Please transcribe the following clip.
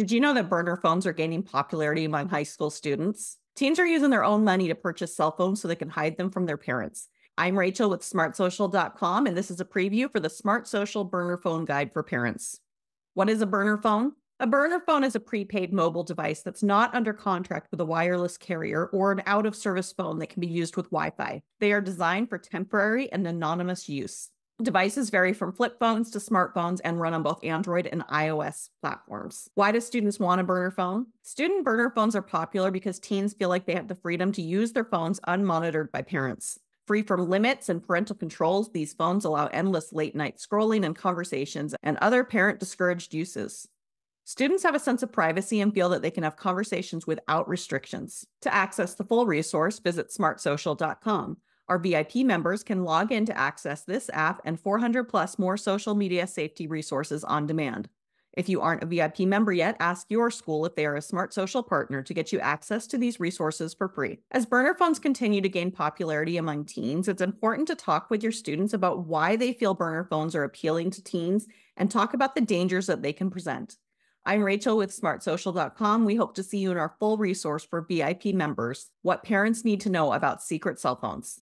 Did you know that burner phones are gaining popularity among high school students? Teens are using their own money to purchase cell phones so they can hide them from their parents. I'm Rachel with smartsocial.com, and this is a preview for the Smart Social Burner Phone Guide for Parents. What is a burner phone? A burner phone is a prepaid mobile device that's not under contract with a wireless carrier or an out of service phone that can be used with Wi Fi. They are designed for temporary and anonymous use. Devices vary from flip phones to smartphones and run on both Android and iOS platforms. Why do students want a burner phone? Student burner phones are popular because teens feel like they have the freedom to use their phones unmonitored by parents. Free from limits and parental controls, these phones allow endless late night scrolling and conversations and other parent discouraged uses. Students have a sense of privacy and feel that they can have conversations without restrictions. To access the full resource, visit smartsocial.com. Our VIP members can log in to access this app and 400 plus more social media safety resources on demand. If you aren't a VIP member yet, ask your school if they are a smart social partner to get you access to these resources for free. As burner phones continue to gain popularity among teens, it's important to talk with your students about why they feel burner phones are appealing to teens and talk about the dangers that they can present. I'm Rachel with smartsocial.com. We hope to see you in our full resource for VIP members What Parents Need to Know About Secret Cell Phones.